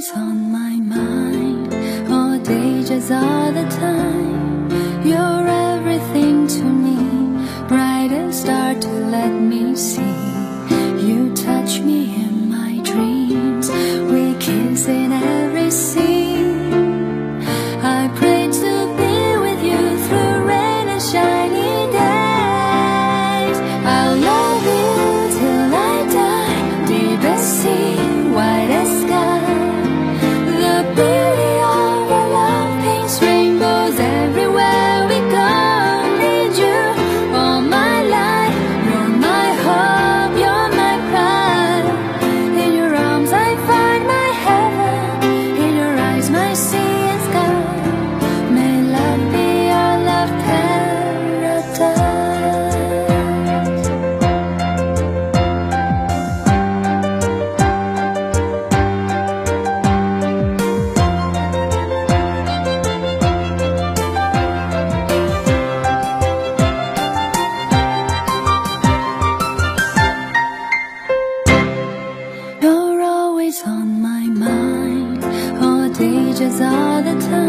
always on my on my mind. All dangers all the time.